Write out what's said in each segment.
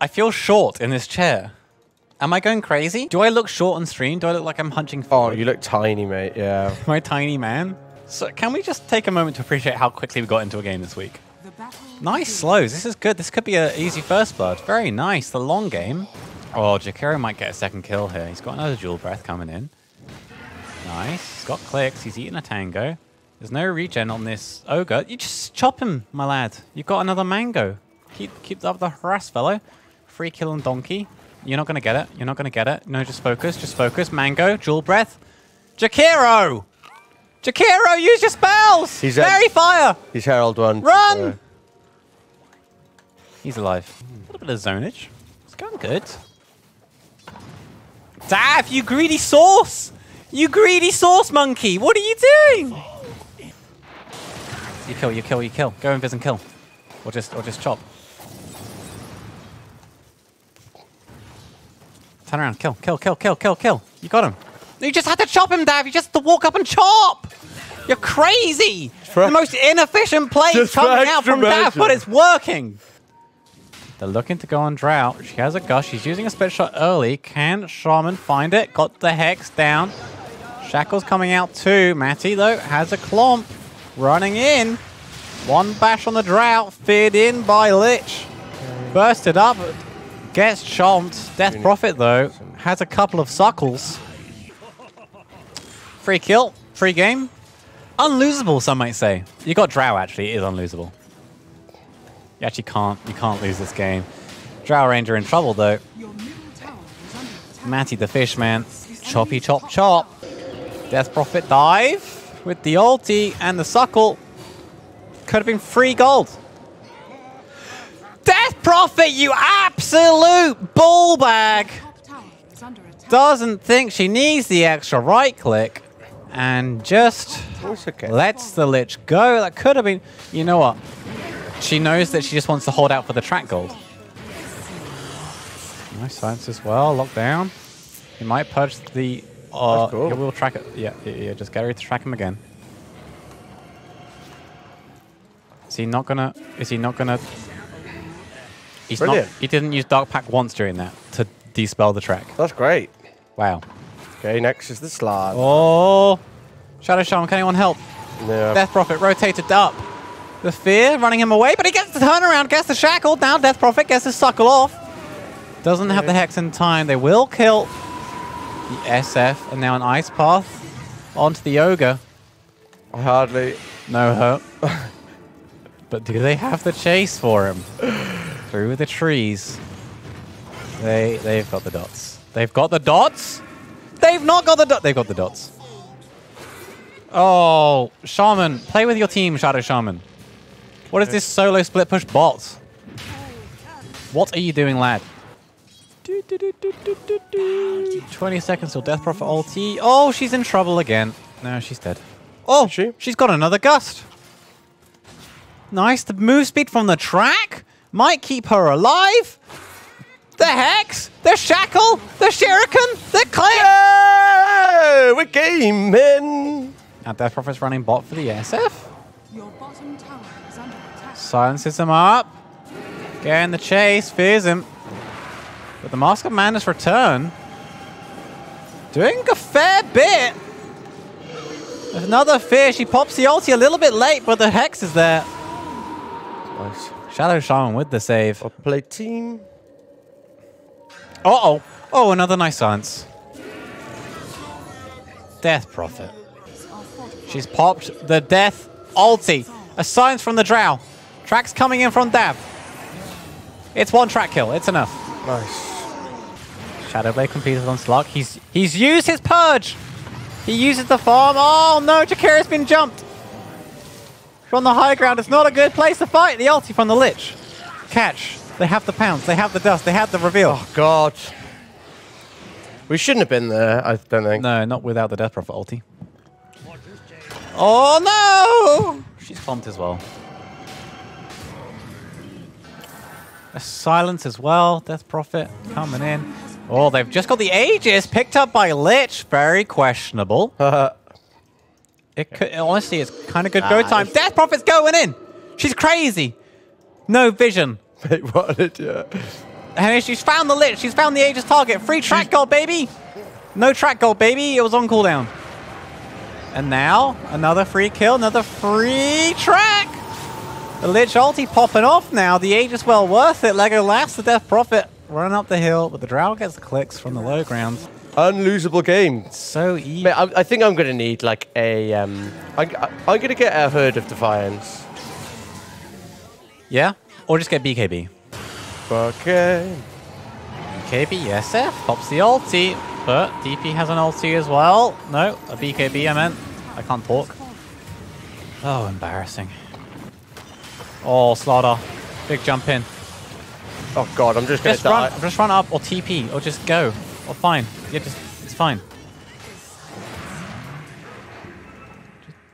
I feel short in this chair. Am I going crazy? Do I look short on stream? Do I look like I'm hunching forward? Oh, you look tiny, mate. Yeah. my tiny man. So can we just take a moment to appreciate how quickly we got into a game this week? Nice slows. This is good. This could be an easy first blood. Very nice. The long game. Oh, Jakiro might get a second kill here. He's got another dual breath coming in. Nice. He's got clicks. He's eating a tango. There's no regen on this ogre. You just chop him, my lad. You've got another mango. Keep keep up the harass, fellow. Free kill and donkey. You're not gonna get it. You're not gonna get it. No, just focus. Just focus. Mango. Dual breath. Jakiro! Jakiro, use your spells! He's, Fairy fire! He's Herald one. Run! Uh, He's alive. A little bit of zonage. It's going good. Daf, you greedy sauce! You greedy sauce monkey! What are you doing? You kill, you kill, you kill. Go invis and kill. Or just or just chop. Turn around, kill, kill, kill, kill, kill, kill. You got him. You just had to chop him, Daf. You just had to walk up and chop. You're crazy. For- the most inefficient play for coming out from Daf, but it's working. They're looking to go on Drow. She has a gust. She's using a split shot early. Can Shaman find it? Got the hex down. Shackle's coming out too. Matty, though, has a clomp. Running in. One bash on the Drow. Feared in by Lich. Bursted up. Gets chomped. Death Prophet, though, has a couple of suckles. Free kill. Free game. Unlosable, some might say. You got Drow, actually. It is unlosable. You actually can't. You can't lose this game. Drow Ranger in trouble, though. Matty the Fishman. Choppy chop chop. Death Prophet dive with the ulti and the suckle. Could have been free gold. Death Prophet, you absolute bull bag! Doesn't think she needs the extra right click and just It's okay. lets the Lich go. That could have been. You know what? She knows that she just wants to hold out for the track gold. Nice science as well. Lockdown. He might purge the. Uh, That's cool. He will track it. Yeah, yeah, yeah. Just get her to track him again. Is he not gonna? Is he not gonna? He's not. Brilliant. He didn't use Dark Pact once during that to dispel the track. That's great. Wow. Okay, next is the slide. Oh, Shadow Shaman, can anyone help? Yeah. Death Prophet rotated up. The fear running him away, but he gets the turnaround, gets the shackle. Now Death Prophet gets his suckle off. Doesn't have the hex in time. They will kill the SF, and now an ice path onto the ogre. I hardly. No hope. but do they have the chase for him? Through the trees. They they've got the dots. They've got the dots. They've not got the dots. They've got the dots. Oh, Shaman, play with your team, Shadow Shaman. What is this solo split push bot? What are you doing, lad? Do, do, do, do, do, do, do. 20 seconds till Death Prophet ulti. Oh, she's in trouble again. No, she's dead. Oh, she? she's got another gust. Nice. The move speed from the track might keep her alive. The hex, the shackle, the shuriken, the clip. Yeah! We're gaming! Now Death Prophet's running bot for the SF. Your bottom tower is under attack. Silences him up. Getting the chase, fears him. But the Mask of Madness return. Doing a fair bit. There's Another fear. She pops the ulti a little bit late, but the hex is there. Nice. Shadow Shaman with the save. I'll play team. Uh-oh. Oh, another nice silence. Death Prophet. She's popped the death ulti. A silence from the Drow. Tracks coming in from Daf. It's one track kill. It's enough. Nice. Shadowblade completed on Slug. He's he's used his purge. He uses the farm. Oh no, Jakiro's been jumped. From the high ground, it's not a good place to fight. The ulti from the Lich. Catch. They have the pounce. They have the dust. They have the reveal. Oh, God. We shouldn't have been there, I don't think. No, not without the Death Prophet ulti. Oh no! She's clumped as well. A silence as well. Death Prophet coming in. Oh, they've just got the Aegis picked up by Lich. Very questionable. It could honestly, it's kind of good go Ah, time. Death Prophet's going in. She's crazy. No vision. Wait, what did you? And she's found the lit. She's found the Aegis target. Free track gold, baby. No track gold, baby. It was on cooldown. And now, another free kill, another free track. The Lich ulti popping off now. The Aegis well worth it. Legolas, the Death Prophet, running up the hill, but the Drow gets the clicks from the low ground. Unlosable game. So easy. Mate, I, I think I'm going to need like a. Um, I, I, I'm going to get a Hood of Defiance. Yeah? Or just get BKB. Okay. BKB, SF, pops the ulti, but DP has an ulti as well. No, a BKB I meant. I can't talk. Oh, embarrassing. Oh, Slardar. Big jump in. Oh god, I'm just going Just to die. run, just run up or TP or just go. Or fine. Yeah, just, it's fine.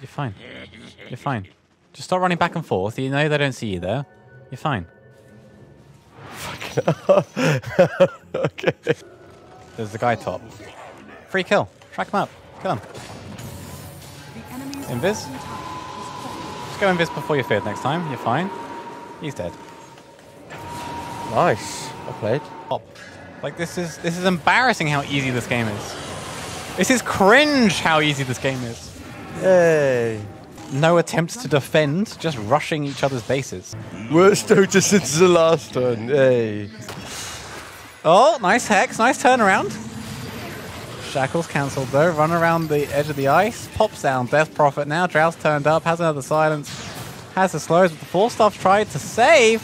You're fine. You're fine. Just stop running back and forth. You know they don't see you there. You're fine. okay. There's the guy top. Free kill. Track him up. Kill him. Invis? bottom tower is falling. Just go invis before you're feared next time. You're fine. He's dead. Nice. I played. Top. Like this is this is embarrassing how easy this game is. This is cringe how easy this game is. Yay. No attempts to defend, just rushing each other's bases. Worst Dota since the last one. Yay. Oh, nice hex, nice turnaround. Shackles cancelled though. Run around the edge of the ice. Pops down. Death Prophet now. Drows turned up. Has another silence. Has the slows, but the Force Staff tried to save.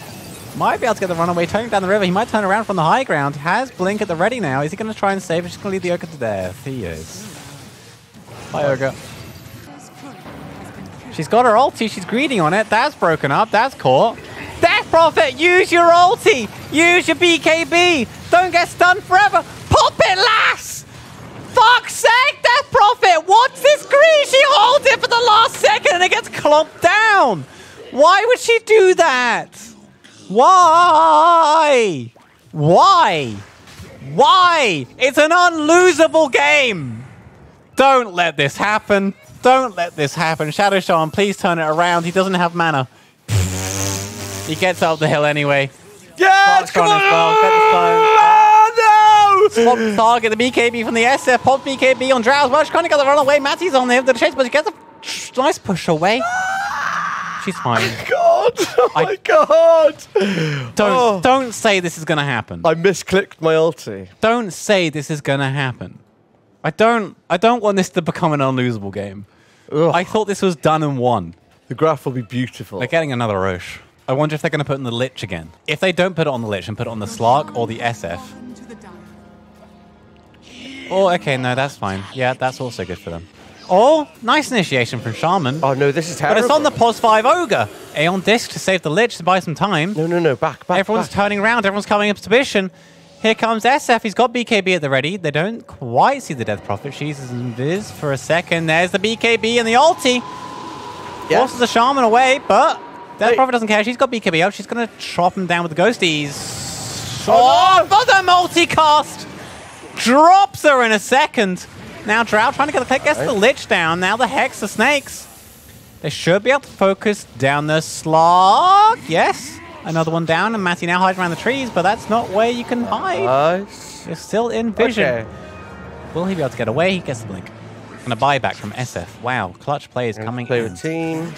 Might be able to get the runaway. Turning down the river. He might turn around from the high ground. Has Blink at the ready now. Is he going to try and save? He's going to lead the Ogre to death. He is. Bye, Ogre. She's got her ulti. She's greeting on it. That's broken up. That's caught. Death Prophet, use your ulti. Use your BKB. Don't get stunned forever. Pop it, lass. Fuck's sake, Death Prophet. What's this green? She holds it for the last second and it gets clomped down. Why would she do that? Why? Why? Why? It's an unlosable game. Don't let this happen. Don't let this happen. Shadow Shaman, please turn it around. He doesn't have mana. he gets up the hill anyway. Yes! Come Come on on! well. Get the stone. Oh, no! Pop the target, the BKB from the SF. Pop BKB on Drows. Well, she's trying to get the run away. Matty's on the the chase, but he gets a nice push away. She's fine. God! Oh I- my god! Don't Oh. don't say this is gonna happen. I misclicked my ulti. Don't say this is gonna happen. I don't I don't want this to become an unlosable game. Ugh. I thought this was done and won. The graph will be beautiful. They're getting another Rosh. I wonder if they're going to put it on the Lich again. If they don't put it on the Lich and put it on the Slark or the SF. Into the dire. Oh, okay, no, that's fine. Yeah, that's also good for them. Oh, nice initiation from Shaman. oh no, this is terrible. but it's on the POS 5 Ogre. Aeon Disc to save the Lich to buy some time. No, no, no, back, back. Everyone's back. turning around. Everyone's coming up to position. Here comes SF. He's got BKB at the ready. They don't quite see the Death Prophet. She's invis for a second. There's the BKB and the ulti. Yeah. Forces the Shaman away, but Death Hey. Prophet doesn't care. She's got BKB up. She's going to chop him down with the ghosties. Oh, Oh, for the multicast! Drops her in a second. Now Drow trying to get the click, gets the Lich down. Now the Hex, the Snakes. They should be able to focus down the slog. Yes. Another one down, and Matty now hides around the trees, but that's not where you can hide. Nice. You're still in vision. Okay. Will he be able to get away? He gets the blink. And a buyback from SF. Wow, clutch players coming Play in. team.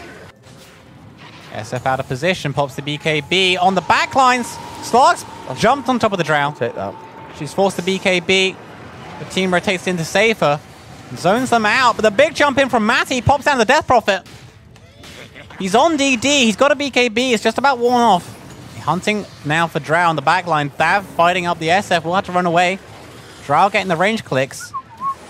SF out of position, pops the BKB on the backlines. Slogs oh. jumped on top of the drow. Take that. She's forced the BKB. The team rotates in to save her. Zones them out, but the big jump in from Matty pops down the Death Prophet. He's on DD. He's got a BKB. It's just about worn off. Hunting now for Drow on the backline. Thav fighting up the SF. Will have to run away. Drow getting the range clicks.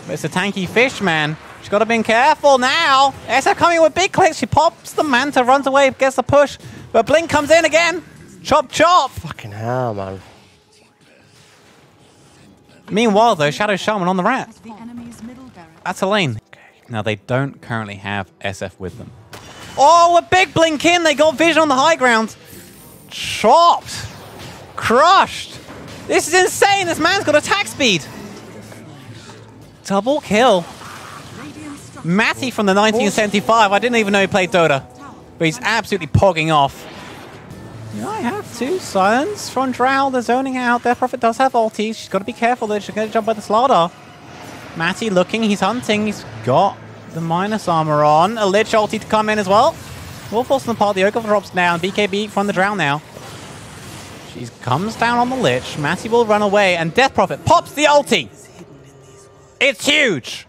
But it's a tanky fish, man. She's got to be careful now. SF coming with big clicks. She pops the Manta, runs away, gets the push. But Blink comes in again. Chop, chop. Fucking hell, man. Meanwhile, though, Shadow Shaman on the rat. The enemy's middle barracks. That's a lane. Now, they don't currently have SF with them. Oh, a big blink in. They got vision on the high ground. Chopped. Crushed. This is insane. This man's got attack speed. Double kill. Matty from the 1975. I didn't even know he played Dota. But he's absolutely pogging off. You might have two sons from Drow. They're zoning out. Their Prophet does have ulti. She's got to be careful that she's going to jump by the Slardar. Matty looking. He's hunting. He's got the minus armor on. A Lich ulti to come in as well. Will force them apart. The Ogre drops down. BKB from the Drow now. She comes down on the Lich. Matty will run away. And Death Prophet pops the ulti. It's huge.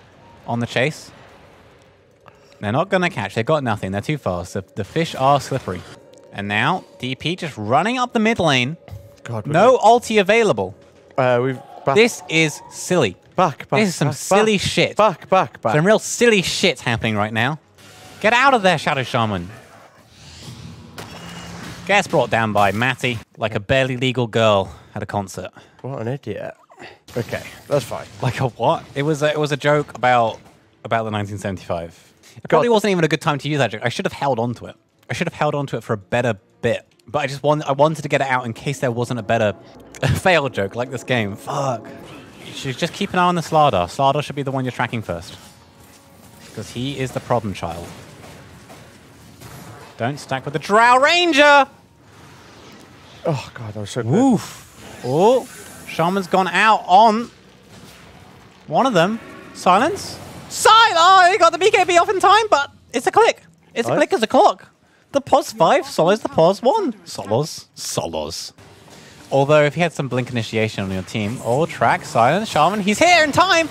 On the chase. They're not going to catch. They've got nothing. They're too fast. The, the fish are slippery. And now DP just running up the mid lane. God, No ulti available. Uh, we've back, This is silly. back, back. this is some back, silly back, shit. Back, back, back. Some real silly shit happening right now. Get out of there, Shadow Shaman. Gets brought down by Matty like a barely legal girl at a concert. What an idiot. Okay, that's fine. Like a what? It was a, it was a joke about about the 1975. It probably wasn't even a good time to use that joke. I should have held on to it. I should have held on to it for a better bit. But I just want I wanted to get it out in case there wasn't a better failed joke like this game. Fuck. You should just keep an eye on the Slardar. Slardar should be the one you're tracking first. Because he is the problem child. Don't stack with the Drow Ranger! Oh god, that was so close. Oof. Oh, Shaman's gone out on one of them. Silence. Silence. Oh, he got the BKB off in time, but it's a click. It's a click as a clock. The pos 5 solos the pos 1. Solos. Solos. Although, if you had some blink initiation on your team, oh, track, silence, Shaman, he's here in time.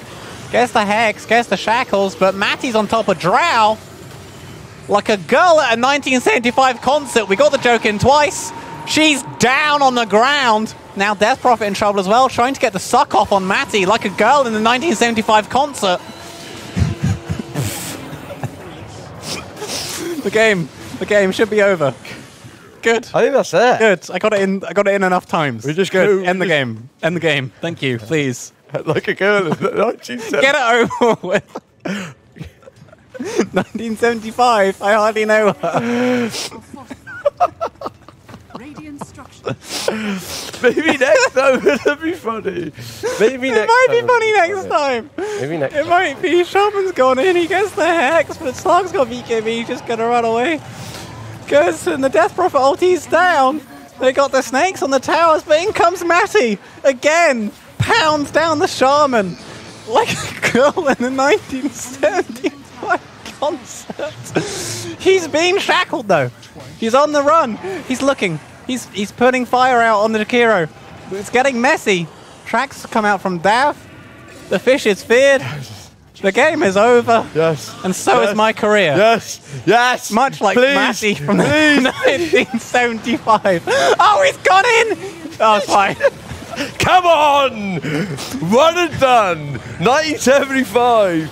Gets the hex, gets the shackles, but Matty's on top of Drow. Like a girl at a 1975 concert. We got the joke in twice. She's down on the ground. Now Death Prophet in trouble as well, trying to get the suck off on Matty like a girl in the 1975 concert. the game, the game should be over. Good. I think that's it. Good. I got it in. I got it in enough times. We just good. go- End the game. End the game. Thank you. Please like a girl in the 1970s. get it over with. 1975. I hardly know her. Maybe next time it'll be funny. Maybe next. It next might be funny next time. Maybe next It time. might be. Shaman's gone in. He gets the hex, but Slog's got BKB. He's just gonna run away. Goes and the Death Prophet ulti's down. They got the snakes on the towers, but in comes Matty again. Pounds down the shaman like a girl in the 1975 concert. He's being shackled though. He's on the run. He's looking. He's he's putting fire out on the Jakiro. It's getting messy. Tracks come out from Daf. The fish is feared. The game is over. Yes. And so is Yes. my career. Yes. Yes. Much like Please. Matty from the 1975. Oh, he's gone in! Oh, it's fine. Come on. One and done. 1975.